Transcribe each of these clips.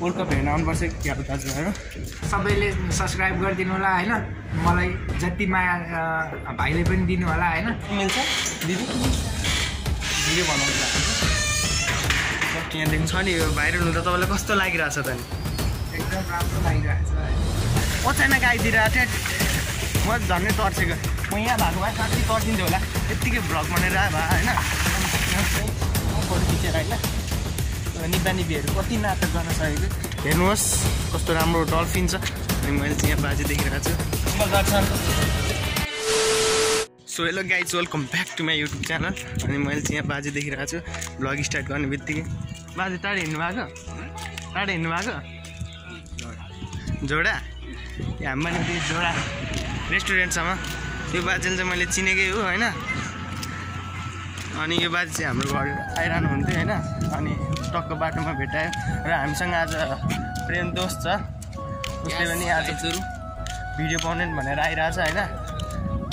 World cup हेर्न आउनुपर्छ क्या हो दाजु होइन सबैले सब्सक्राइब गरिदिनु होला होइन? मलाई जति माया भाइले पनि दिनु होला होइन? मिल्छ? दिदी? भिडियो बनाउँछ त्यहाँदेखि छ नि? यो भाइरल हुँदा तपाईँलाई कस्तो लागिरहेछ त? नि एकदम राम्रो लागिरहेको छ अचानक आइदिरहेको थियो म झन्डै तर्सेको। म यहाँ भएको भए साँच्चै तर्सिन्थ्यो होला। यत्तिकै भ्लग बनाएर भए होइन? फोटो खिचेर होइन? निपा निपीहरू कति नाटक गर्न सकेको? हेर्नुहोस् कस्तो राम्रो डल्फिन छ। अनि मैले चाहिँ यहाँ बाजे देखिरहेको छु। So hello guys welcome back to my YouTube channel अनि मैले चाहिँ यहाँ बाजे देखिरहेको छु। भ्लग स्टार्ट गर्ने बित्तिकै। बाजे टाढो हिँड्नु भएको? टाढो हिँड्नु भएको? जोडा? हाम्रो त्यो जोडा रेस्टुरेन्टसम्म। यो बाजेले चाहिँ मैले चिनेकै हो होइन? अनि यो बाजे चाहिँ हाम्रो घर आइरहनु हुन्थ्यो होइन? अनि टक्क बाटोमा भेटायो र हामीसँग आज प्रेम दोस्त छ। उसले पनि आज भिडियो पाउनेन भनेर आइरहेछ होइन?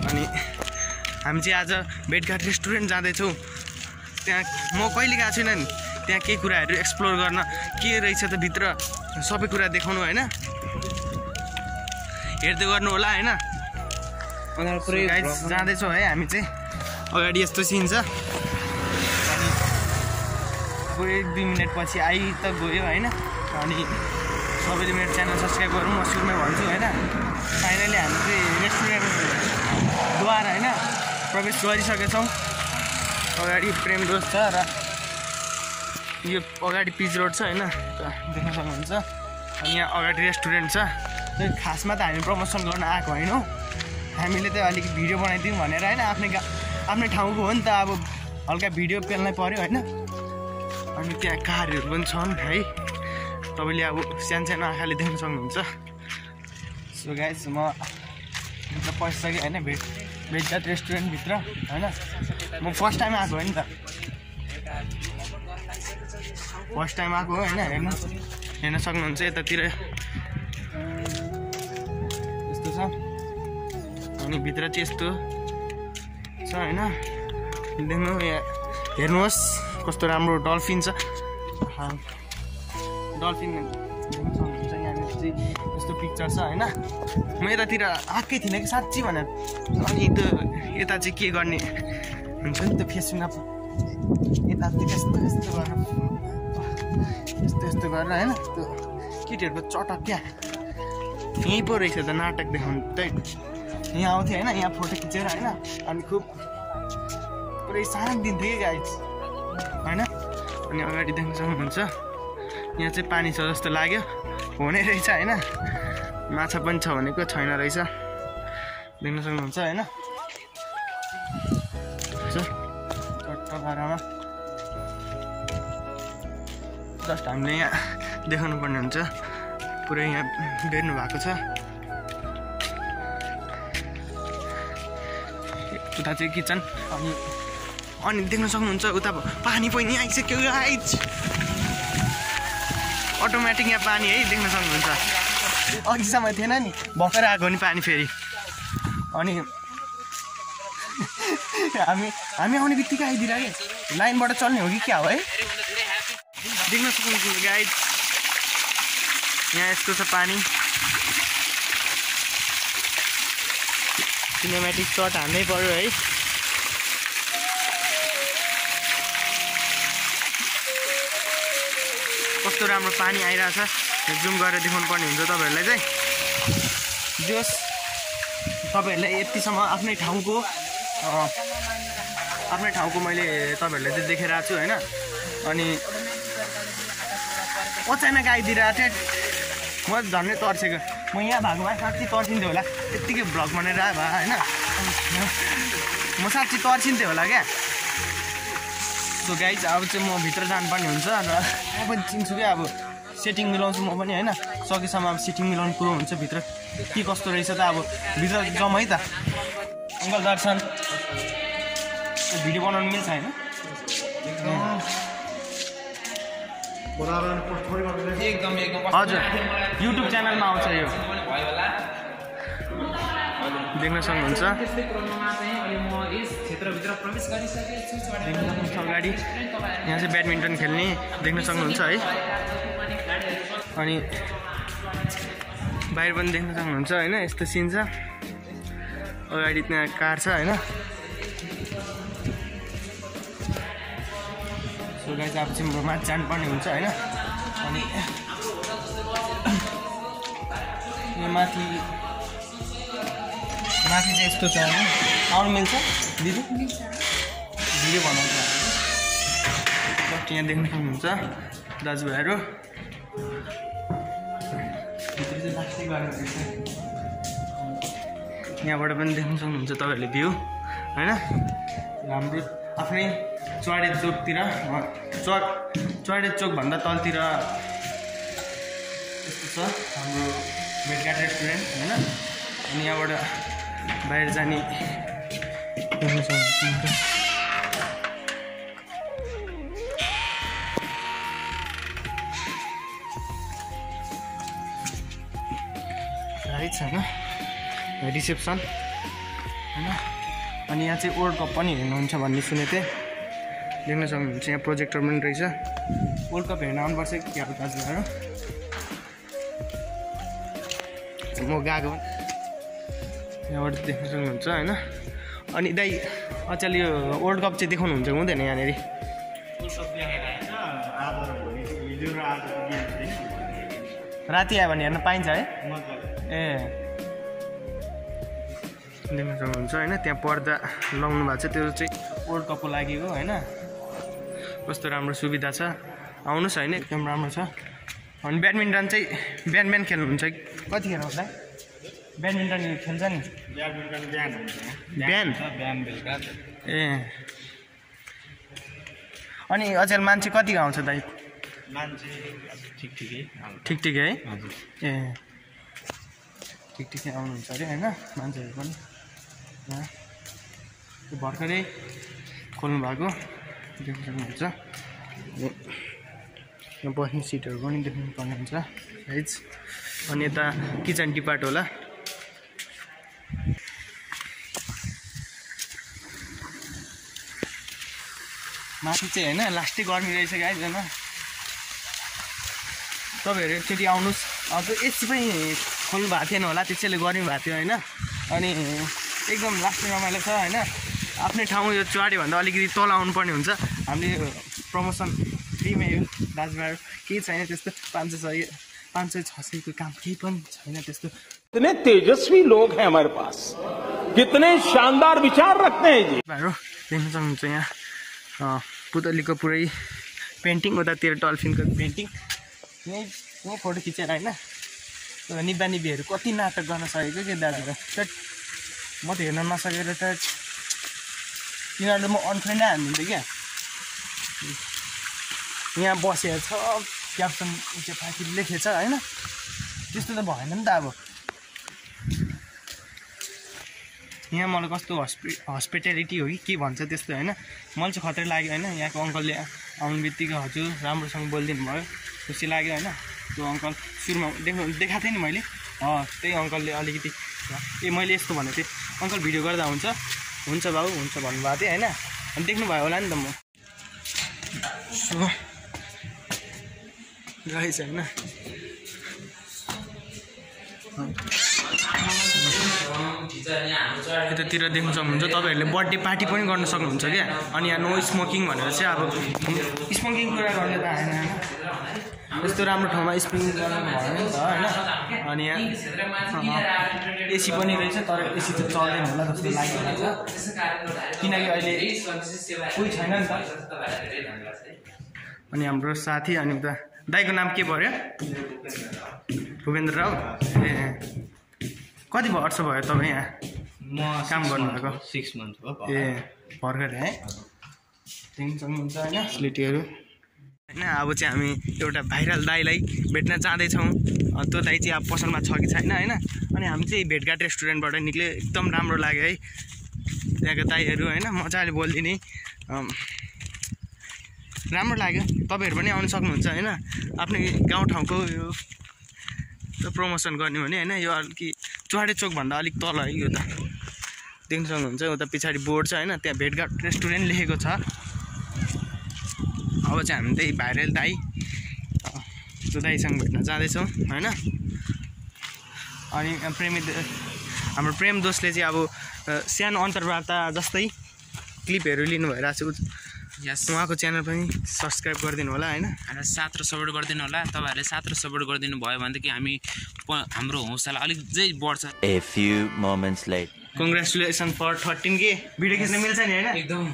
अनि हामी चाहिँ आज भेटघाट रेस्टुरेन्ट जाँदैछौँ। त्यहाँ म कहिले गएको छुइनँ नि? त्यहाँ केही कुराहरू एक्सप्लोर गर्न के रहेछ त भित्र? सबै कुरा देखाउनु होइन? हेर्दै गर्नु होला होइन? जाँदैछौँ है हामी चाहिँ। अगाडि यस्तो सिन छ। अब एक दुई मिनट पछि आइ त गयो होइन? अनि सबैले मेरो च्यानल सब्सक्राइब गरौँ म सुरुमै भन्छु होइन? फाइनली हामी चाहिँ रेस्टुरेन्टद्वार होइन? प्रवेश गरिसकेछौँ। अगाडि प्रेम रोड छ र यो अगाडि पिच रोड छ होइन? देख्न सक्नुहुन्छ। अनि यहाँ अगाडि रेस्टुरेन्ट छ। त्यो खासमा त हामी प्रमोसन गर्न आएको होइनौँ। हामीले त अलिक भिडियो बनाइदिउँ भनेर होइन? आफ्नै आफ्नै ठाउँको हो नि त अब हल्का भिडियो पेल्नै पऱ्यो होइन? अनि त्यहाँ कारहरू पनि छन् है। तपाईँले अब सानो सानो आँखाले देख्न सक्नुहुन्छ। सो गाइज म पसिसकेँ होइन भेट भेटघाट रेस्टुरेन्टभित्र होइन। म फर्स्ट टाइम आएको हो नि त। फर्स्ट टाइम आएको हो होइन हेर्नु हेर्न सक्नुहुन्छ यतातिर। यस्तो छ। अनि भित्र चाहिँ यस्तो छ होइन। देख्नु यहाँ हेर्नुहोस्। कस्तो राम्रो डल्फिन छ। डल्फिन सक्नुहुन्छ यहाँनिर चाहिँ यस्तो पिक्चर छ होइन? म यतातिर आएकै थिइनँ कि साँच्ची भनेर। अनि त्यो यता चाहिँ के गर्ने? हुन्छ नि त्यो फेसबुकमा यतातिर यस्तो यस्तो गरेर यस्तो यस्तो गरेर होइन? त्यो केटीहरूको चटक क्या। यहीँ पो रहेछ त नाटक देखाउनु त्यही। यहाँ आउँथ्यो होइन? यहाँ फोटो खिचेर होइन? अनि खुब पुरै सानो दिन्थ्यो कि गाइज होइन? अनि अगाडि देख्न सक्नुहुन्छ। यहाँ चाहिँ पानी छ जस्तो लाग्यो। हुने रहेछ होइन? माछा पनि छ भनेको छैन रहेछ। देख्न सक्नुहुन्छ होइन? जस्ट हामीले यहाँ देखाउनु पर्ने हुन्छ। पुरै यहाँ बेर्नु भएको छ। उता चाहिँ किचन। अनि अनि देख्न सक्नुहुन्छ उता पानी पनि आइसक्यो आइज अटोमेटिक यहाँ पानी है देख्न सक्नुहुन्छ। अघिसम्म थिएन नि भर्खर आएको नि पानी फेरि। अनि हामी हामी आउने बित्तिकै आइदिएर कि? लाइनबाट चल्ने हो कि क्या हो है? देख्न सक्नुहुन्छ गाइड यहाँ यस्तो छ पानी। सिनेमेटिक सर्ट हान्नै पऱ्यो है। कस्तो राम्रो पानी आइरहेछ। जुम गरेर देखाउनु पर्ने हुन्छ तपाईँहरूलाई चाहिँ। जोस् तपाईँहरूलाई यतिसम्म आफ्नै ठाउँको आफ्नै ठाउँको मैले तपाईँहरूलाई चाहिँ देखाइरहेको छु होइन? अनि अचानक आइदिरहेको थियो म झन्डै तर्सेको। म यहाँ भएको भए साँच्ची तर्सिन्थ्यो होला। यत्तिकै भ्लग बनाएर भए होइन? म साँच्ची तर्सिन्थ्यो होला क्या? सो गाइज अब चाहिँ म भित्र जानुपर्ने हुन्छ र म पनि चिन्छु क्या अब सेटिङ मिलाउँछु म पनि होइन। सकेसम्म अब सेटिङ मिलाउनु कुरो हुन्छ भित्र। के कस्तो रहेछ त अब भित्र जाउँ है त। अङ्कल दर्शन भिडियो बनाउनु मिल्छ होइन? एकदम एकदम। हजुर। युट्युब च्यानलमा आउँछ यो। देख्न सक्नुहुन्छ अगाडि। यहाँ चाहिँ ब्याडमिन्टन खेल्ने देख्न सक्नुहुन्छ है। अनि बाहिर पनि देख्न सक्नुहुन्छ होइन यस्तो सिन छ। अगाडि त्यहाँ कार छ होइन। सो चाहिँ अब चाहिँ जानुपर्ने हुन्छ होइन। अनि यो माथि माथि चाहिँ यस्तो छ होइन? आउनु मिल्छ? दिदी? भिडियो बनाउँछ यहाँ देख्न सक्नुहुन्छ दाजुभाइहरू। यहाँबाट पनि देख्न सक्नुहुन्छ तपाईँहरूले भ्यू होइन? हाम्रो आफ्नै चुवाडे चोकतिर चुवा चुवाडे चोकभन्दा तलतिर यस्तो छ हाम्रो भेटघाट रेस्टुरेन्ट होइन? अनि यहाँबाट बाहिर जाने। राइट छ होइन? रिसेप्सन। होइन? अनि यहाँ चाहिँ वर्ल्ड कप पनि हेर्नुहुन्छ भन्ने सुनेको थिएँ। देख्न सक्नुहुन्छ यहाँ प्रोजेक्टर पनि रहेछ। वर्ल्ड कप हेर्न आउनुपर्छ क्या दाजुभाइहरू म गएको यहाँबाट देख्न सक्नुहुन्छ होइन? अनि दाइ अचेल यो वर्ल्ड कप चाहिँ देखाउनुहुन्छ हुँदैन यहाँनिर? राति आयो भने हेर्न पाइन्छ है? ए। देख्न सक्नुहुन्छ होइन? त्यहाँ पर्दा लाउनु भएको छ त्यो चाहिँ वर्ल्ड कपको लागि हो होइन? कस्तो राम्रो सुविधा छ। आउनुहोस् होइन? एकदम राम्रो छ। अनि ब्याडमिन्टन चाहिँ बिहान बिहान खेल्नुहुन्छ कतिखेर होला? ब्याडमिन्टन खेल्छ नि बिहान ए। अनि अचेल मान्छे कति आउँछ दाइ? ठिक ठिकै है ए। ठिक ठिकै आउनुहुन्छ अरे होइन? मान्छेहरू पनि। त्यो भर्खरै खोल्नु भएको। देख्न सक्नुहुन्छ। बस्ने सिटहरू पनि देख्नु पर्ने हुन्छ साइज अनि यता किचन डिपार्ट होला। माथि चाहिँ होइन लास्टै गर्मी रहेछ गाइज होइन तपाईँहरू एकचोटि आउनुहोस्। अब एसी पनि खोल्नु भएको थिएन होला त्यसैले गर्मी भएको थियो होइन। अनि एकदम लास्टै रमाइलो छ होइन। आफ्नै ठाउँ यो चुहाडेभन्दा अलिकति तल आउनुपर्ने हुन्छ। हामीले प्रमोसन फ्रीमै यो दाजुभाइहरू केही छैन त्यस्तो। पाँच सय पाँच सय छ सयको काम केही पनि छैन त्यस्तो। कितने तेजस्वी लोग हैं हमारे पास। कितने शानदार विचार रखते हैं जी। भाइहरू देख्न सक्नुहुन्छ यहाँ। पुतलीको पुरै पेन्टिङ उतातिर डल्फिनको पेन्टिङ यहीँ यहीँ फोटो खिचेर होइन निब्बा निब्बीहरू कति नाटक गर्न सकेको के दाजुभाइ त म त हेर्न नसकेर त तिनीहरूले म अनफ्रेन्डै हानिदिन्थेँ क्या। यहाँ बसेर छ क्याप्सन उच्च पाखी लेखेछ होइन? त्यस्तो त भएन नि त अब। यहाँ मलाई कस्तो हस्पि हस्पिटालिटी हो कि के भन्छ त्यस्तो होइन। मलाई चाहिँ खतरा लाग्यो होइन यहाँको अङ्कलले आउनु बित्तिकै हजुर राम्रोसँग बोलिदिनु भयो खुसी लाग्यो होइन। त्यो अङ्कल सुरुमा देख्नु देखाएको थिएँ नि मैले। त्यही अङ्कलले अलिकति ए मैले यस्तो भनेको थिएँ अङ्कल भिडियो गर्दा हुन्छ? हुन्छ बाबु हुन्छ भन्नुभएको थिएँ होइन। अनि देख्नुभयो होला नि त म। गाइस होइन। यतातिर देख्न सक्नुहुन्छ तपाईँहरूले बर्थडे पार्टी पनि गर्न सक्नुहुन्छ क्या? अनि यहाँ नो स्मोकिङ भनेर चाहिँ अब स्मोकिङ कुरा गर्ने त आएन यस्तो राम्रो ठाउँमा स्मोकिङ गर्नु भएन नि त होइन। अनि यहाँ एसी पनि रहेछ तर एसी चाहिँ चल्दैन होला जस्तो लागिरहेको छ। किनकि अहिले कोही छैन नि त। अनि हाम्रो साथी अनि उता दाईको नाम के पऱ्यो? भूपेन्द्र राव। ए कति वर्ष भयो तपाईँ यहाँ? म काम गर्नुभएको। सिक्स मन्थ भयो। ए भर्खर है? देख्न सक्नुहुन्छ होइन? स्लिटीहरू। होइन अब चाहिँ हामी एउटा भाइरल दाईलाई भेट्न जाँदैछौँ। अँ, त्यो दाई चाहिँ अब पसलमा छ कि छैन होइन? अनि हामी चाहिँ भेटघाट रेस्टुरेन्टबाट निक्ल्यो एकदम राम्रो लाग्यो है। त्यहाँको दाईहरू होइन? मजाले बोलिदिने। राम्रो लाग्यो। तपाईँहरू पनि आउनु सक्नुहुन्छ होइन? आफ्नै गाउँठाउँको यो प्रमोसन गर्ने भने होइन? यो अलिक चुहाडे चोकभन्दा अलिक तल है यो त। देख्न सक्नुहुन्छ उता पछाडि बोर्ड छ होइन त्यहाँ भेटघाट रेस्टुरेन्ट लेखेको छ। अब चाहिँ हामी त्यही भाइरल दाई त्यो दाईसँग भेट्न जाँदैछौँ होइन? अनि प्रेमी हाम्रो प्रेम दोषले चाहिँ अब सानो अन्तर्वार्ता जस्तै क्लिपहरू लिनु भइरहेको छ। यस। उहाँको च्यानल पनि सब्सक्राइब गरिदिनु होला होइन? हामीलाई साथ र सपोर्ट गरिदिनु होला। तपाईँहरूले साथ र सपोर्ट गरिदिनु भयो भनेदेखि हामी प- हाम्रो हौसला अलिक चाहिँ बढ्छ। A few moments later. Congratulation for thirteen K video खिच्न मिल्छ नि होइन? एकदम।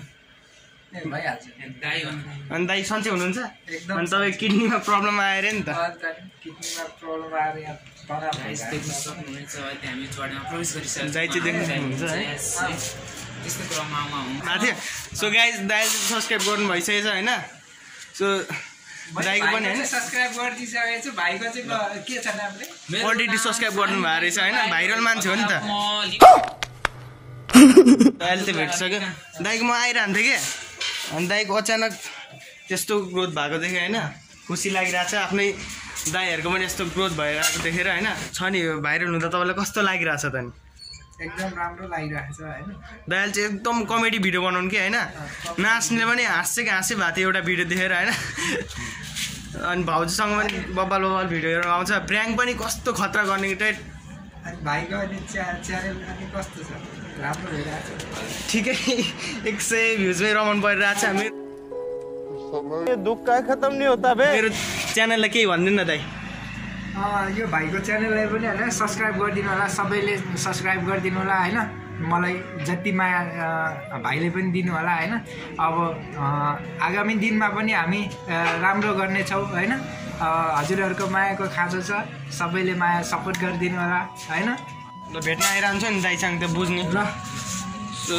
अनि दाइ सन्चै हुनुहुन्छ? एकदम अनि तपाईँ किडनीमा प्रब्लम आएर नि त। दाइ चाहिँ देख्न सक्नुहुन्छ है? थियो सो गाइज दाइले सब्सक्राइब गर्नु भइसकेछ होइन? सो दाइको पनि होइन? चाहिँ सब्सक्राइब गरिदिइसकेको छु भाइको चाहिँ ग- के छ नामले? मेरो अलरेडी सब्सक्राइब गर्नु भएको रहेछ होइन भाइरल मान्छे हो नि त। अहिले त भेटिसक्यो। दाइको म आइरहन्थेँ कि? अनि दाइको अचानक त्यस्तो ग्रोथ भएको देखेँ होइन। खुसी लागिरहेको छ। आफ्नै दाइहरूको पनि यस्तो ग्रोथ भइरहेको देखेर होइन। छ नि यो भाइरल हुँदा तपाईँलाई कस्तो लागिरहेको छ त नि? एकदम राम्रो लागिरहेको छ होइन। दाइले चाहिँ एकदम कमेडी भिडियो बनाउनु कि होइन? नाच्ने पनि हाँस्छ कि हाँस्दै भएको थियो एउटा भिडियो देखेर होइन। अनि भाउजूसँग पनि बब्बाल बब्बाल भिडियोहरू आउँछ। ब्राङ पनि कस्तो खतरा गर्ने अनि भाइको च्यानल कस्तो छ? ठिकै। एक सय भ्युजमै रमाउनु परिरहेको छ मेरो दुख का खत्म नहीं होता बे? मेरो च्यानललाई केही भनिदिनु न दाइ। अँ, यो भाइको च्यानललाई पनि होइन सब्सक्राइब गरिदिनु होला सबैले सब्सक्राइब गरिदिनु होला होइन? मलाई जति माया भाइले पनि दिनु होला होइन? अब आगामी दिनमा पनि हामी राम्रो गर्नेछौँ होइन? हजुरहरूको मायाको खाँचो छ सबैले माया सपोर्ट गरिदिनु होला होइन? ल भेट्न आइरहन्छ नि दाइसँग त बुझ्ने। र सो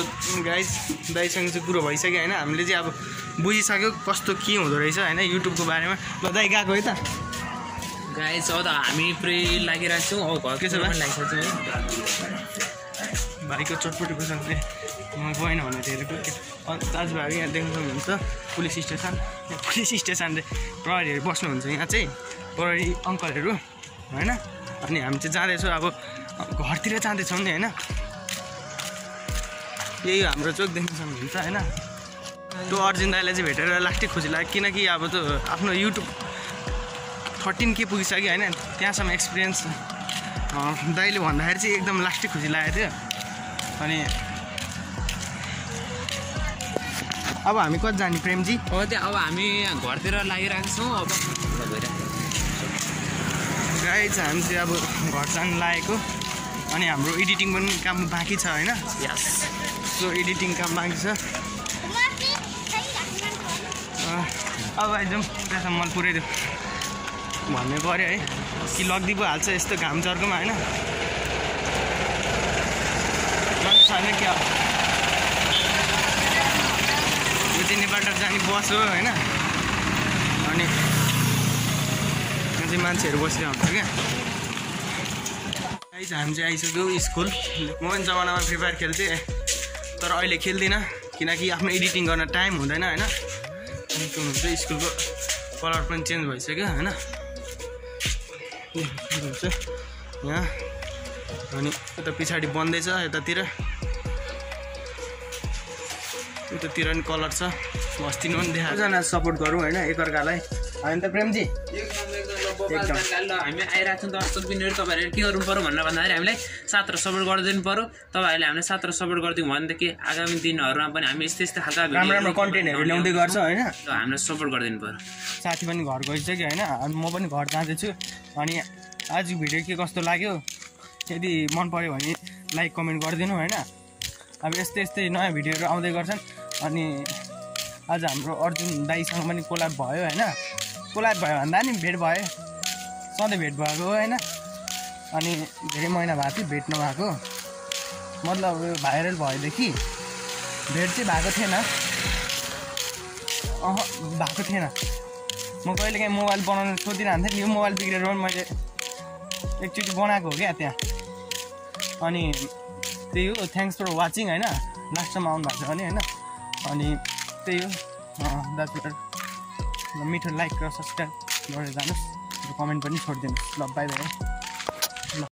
गाइज दाइसँग चाहिँ कुरो भइसक्यो होइन? हामीले चाहिँ अब बुझिसक्यो कस्तो के हुँदो रहेछ होइन? युट्युबको बारेमा। ल दाइ गएको है त। गाइस अब त हामी पुरै लागिरहेको छौँ। अब घर के छ बा? पनि लागिसकेको छौँ है। भाइको चटपटी बसाउँदै म गएन भने हेरेको। दाजुभाइ यहाँ देख्नु सक्नुहुन्छ। Police station. पुलिस स्टेसन रे प्रहरीहरू बस्नुहुन्छ यहाँ चाहिँ। प्रहरी अङ्कलहरू होइन? अनि हामी चाहिँ जाँदैछौँ। अब घरतिर जाँदैछौँ नि होइन? यही हो हाम्रो चोक देख्नु सक्नुहुन्छ होइन? त्यो अर्जुन दाईलाई चाहिँ भेटेर लास्टै खुसी लाग्यो। किनकि अब त्यो आफ्नो युट्युब थर्टिन के पुगिसक्यो होइन? त्यहाँसम्म एक्सपिरियन्स दाइले भन्दाखेरि चाहिँ एकदम लास्टै खुसी लागेको थियो। अनि अब हामी कति जाने प्रेमजी? अब त्यहाँ अब हामी घरतिर लागिरहेको छौँ। अब गाई चाहिँ हामी चाहिँ अब घर जानु लागेको। अनि हाम्रो एडिटिङ पनि काम बाँकी छ होइन? सो एडिटिङ काम बाँकी छ। अब आइजाउँ त्यहाँसम्म मलाई पुऱ्याइदियो। भन्नु पऱ्यो है। कि लगिदिई पो हाल्छ यस्तो घाम चर्कोमा होइन? छैन क्या? यो चाहिँ नेपालबाट जाने बस हो होइन? अनि यहाँ चाहिँ मान्छेहरू बसिरहेको हुन्छ क्या? आइज हामी चाहिँ आइसक्यो स्कुल। म पनि जमानामा फ्री फायर खेल्थेँ तर अहिले खेल्दिनँ किनकि आफ्नो एडिटिङ गर्न टाइम हुँदैन होइन? के हुन्छ स्कुलको कलर पनि चेन्ज भइसक्यो होइन? यहाँ। अनि यता पछाडि बन्दैछ यतातिर। यतातिर नि कलर छ। अस्ति पनि देखाएको सपोर्ट गरौँ होइन एकअर्कालाई। होइन त प्रेमजी। हामी आइरहेको छौँ दर्शक बिन्दुहरू तपाईँहरूले के गर्नु पऱ्यो भनेर भन्दाखेरि हामीलाई साथ र सपोर्ट गरिदिनु पऱ्यो तपाईँहरूले हामीलाई साथ र सपोर्ट गरिदिउँ भनेदेखि आगामी दिनहरूमा पनि हामी यस्तै यस्तै खालका राम्रो राम्रो कन्टेन्टहरू ल्याउँदै गर्छ होइन? हामीलाई सपोर्ट गरिदिनु पऱ्यो साथी पनि घर गइसक्यो होइन? अनि म पनि घर जाँदैछु। अनि आज भिडियो के कस्तो लाग्यो? यदि मन पऱ्यो भने लाइक कमेन्ट गरिदिनु होइन? अब यस्तै यस्तै नयाँ भिडियोहरू आउँदै गर्छन्। अनि आज हाम्रो अर्जुन दाईसँग पनि कोलाब भयो होइन? कोलाब भयो भन्दा नि भेट भयो। सधैँ भेट भएको होइन? अनि धेरै महिना भएको थियो भेट नभएको। मतलब यो भाइरल भएदेखि भेट चाहिँ भएको थिएन। अह भएको थिएन। म कहिलेकाहीँ मोबाइल बनाउनु सोधिरहन्थेँ नि यो मोबाइल बिग्रेर पनि मैले एकचोटि बनाएको हो क्या त्यहाँ। अनि त्यही हो थ्याङ्क्स फर वाचिङ होइन? लास्टसम्म आउनु भएको छ भने होइन? अनि त्यही हो। दाजुहरू मिठो लाइक र सब्सक्राइब गरेर जानुहोस्। कमेन्ट पनि छोडिदिनुहोस् ल बाई बाई।